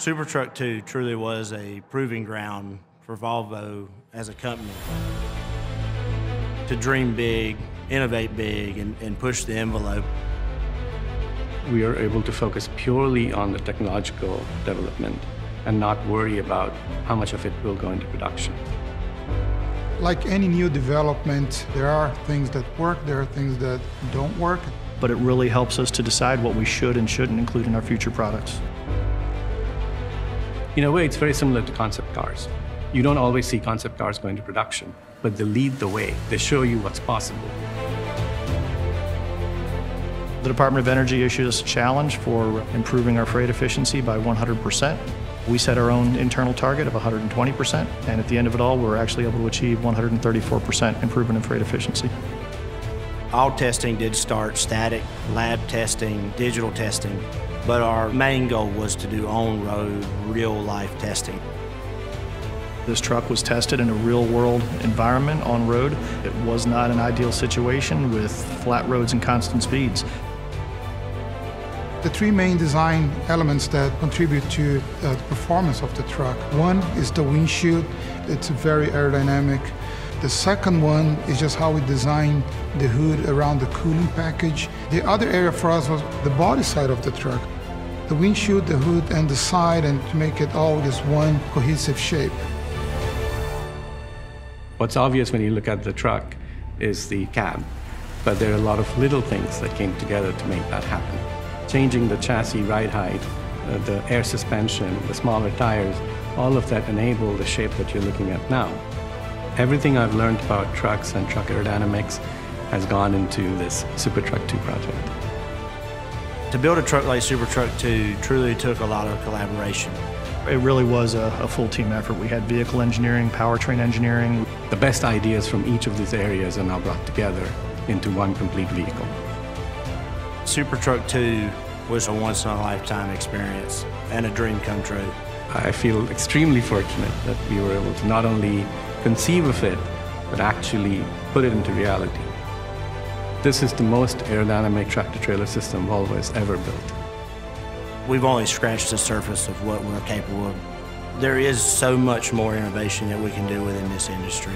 Super Truck 2 truly was a proving ground for Volvo as a company to dream big, innovate big, and, and push the envelope. We are able to focus purely on the technological development and not worry about how much of it will go into production. Like any new development, there are things that work, there are things that don't work. But it really helps us to decide what we should and shouldn't include in our future products. In a way, it's very similar to concept cars. You don't always see concept cars going to production, but they lead the way. They show you what's possible. The Department of Energy issued us a challenge for improving our freight efficiency by 100%. We set our own internal target of 120%, and at the end of it all, we were actually able to achieve 134% improvement in freight efficiency. All testing did start static, lab testing, digital testing, but our main goal was to do on-road, real-life testing. This truck was tested in a real-world environment on road. It was not an ideal situation with flat roads and constant speeds. The three main design elements that contribute to uh, the performance of the truck. One is the windshield. It's very aerodynamic. The second one is just how we designed the hood around the cooling package. The other area for us was the body side of the truck. The windshield, the hood, and the side, and to make it all just one cohesive shape. What's obvious when you look at the truck is the cab, but there are a lot of little things that came together to make that happen. Changing the chassis ride height, uh, the air suspension, the smaller tires, all of that enable the shape that you're looking at now. Everything I've learned about trucks and truck aerodynamics has gone into this Super Truck 2 project. To build a truck like Super Truck 2 truly took a lot of collaboration. It really was a, a, full team effort. We had vehicle engineering, powertrain engineering. The best ideas from each of these areas are now brought together into one complete vehicle. Super Truck 2 was a once in a lifetime experience and a dream come true. I feel extremely fortunate that we were able to not only conceive of it, but actually put it into reality. This is the most aerodynamic tractor-trailer system Volvo has ever built. We've only scratched the surface of what we're capable of. There is so much more innovation that we can do within this industry.